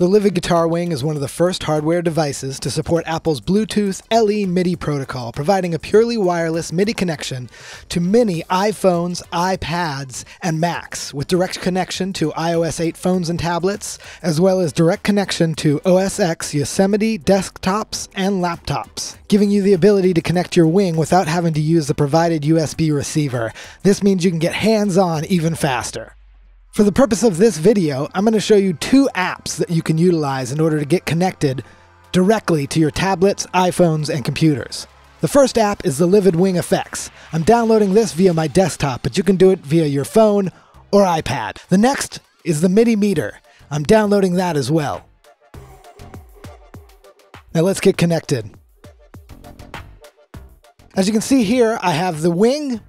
The Livid Guitar Wing is one of the first hardware devices to support Apple's Bluetooth LE MIDI protocol, providing a purely wireless MIDI connection to many iPhones, iPads, and Macs, with direct connection to iOS 8 phones and tablets, as well as direct connection to OS X Yosemite desktops and laptops, giving you the ability to connect your Wing without having to use the provided USB receiver. This means you can get hands on even faster. For the purpose of this video, I'm going to show you two apps that you can utilize in order to get connected directly to your tablets, iPhones, and computers. The first app is the Livid Wing Effects. I'm downloading this via my desktop, but you can do it via your phone or iPad. The next is the midimittr. I'm downloading that as well. Now let's get connected. As you can see here, I have the Wing,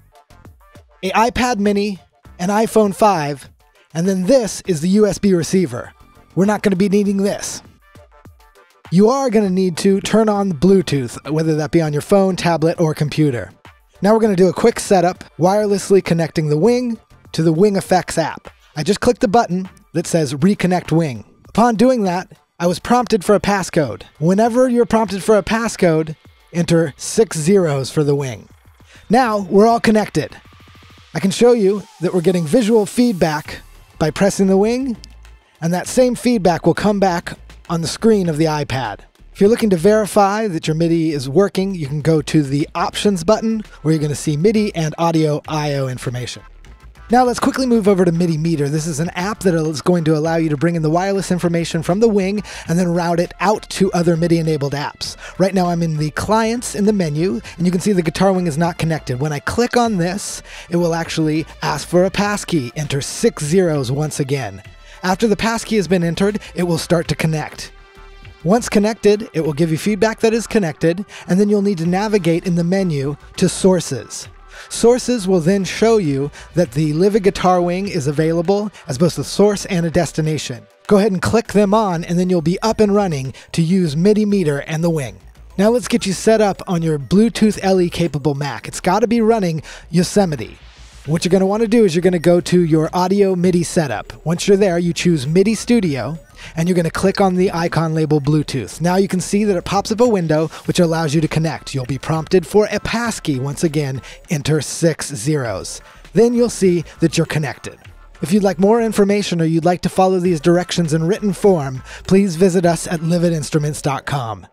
a iPad mini, an iPhone 5, and then this is the USB receiver. We're not going to be needing this. You are going to need to turn on Bluetooth, whether that be on your phone, tablet, or computer. Now we're going to do a quick setup, wirelessly connecting the Wing to the Wing Effects app. I just clicked the button that says Reconnect Wing. Upon doing that, I was prompted for a passcode. Whenever you're prompted for a passcode, enter six zeros for the Wing. Now we're all connected. I can show you that we're getting visual feedback by pressing the wing, and that same feedback will come back on the screen of the iPad. If you're looking to verify that your MIDI is working, you can go to the Options button where you're going to see MIDI and Audio I/O information. Now let's quickly move over to midimittr. This is an app that is going to allow you to bring in the wireless information from the Wing and then route it out to other MIDI enabled apps. Right now I'm in the clients in the menu and you can see the Guitar Wing is not connected. When I click on this, it will actually ask for a passkey. Enter six zeros once again. After the passkey has been entered, it will start to connect. Once connected, it will give you feedback that is connected, and then you'll need to navigate in the menu to Sources. Sources will then show you that the Livid Guitar Wing is available as both a source and a destination. Go ahead and click them on and then you'll be up and running to use midimittr and the Wing. Now let's get you set up on your Bluetooth LE capable Mac. It's got to be running Yosemite. What you're going to want to do is you're going to go to your audio MIDI setup. Once you're there, you choose MIDI Studio and you're going to click on the icon label Bluetooth. Now you can see that it pops up a window which allows you to connect. You'll be prompted for a passkey. Once again, enter six zeros. Then you'll see that you're connected. If you'd like more information or you'd like to follow these directions in written form, please visit us at lividinstruments.com.